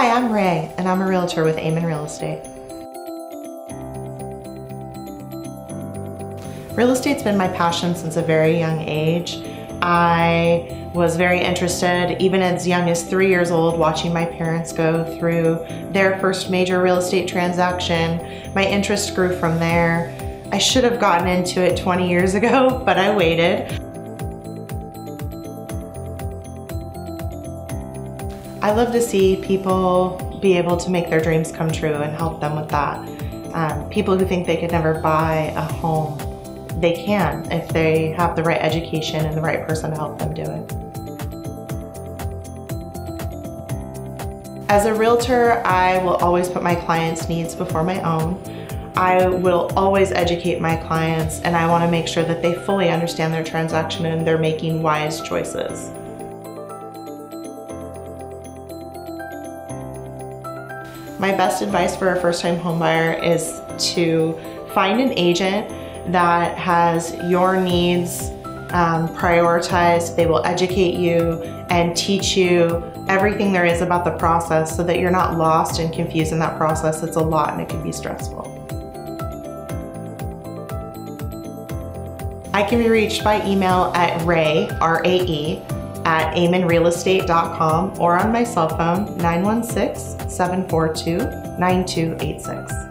Hi, I'm Rae, and I'm a realtor with Amen Real Estate. Real estate's been my passion since a very young age. I was very interested, even as young as three years old, watching my parents go through their first major real estate transaction. My interest grew from there. I should have gotten into it 20 years ago, but I waited. I love to see people be able to make their dreams come true and help them with that. Um, people who think they could never buy a home, they can if they have the right education and the right person to help them do it. As a realtor, I will always put my clients' needs before my own. I will always educate my clients and I want to make sure that they fully understand their transaction and they're making wise choices. My best advice for a first-time homebuyer is to find an agent that has your needs um, prioritized. They will educate you and teach you everything there is about the process so that you're not lost and confused in that process. It's a lot and it can be stressful. I can be reached by email at rae, R-A-E, at amenrealestate.com or on my cell phone, 916 742 9286.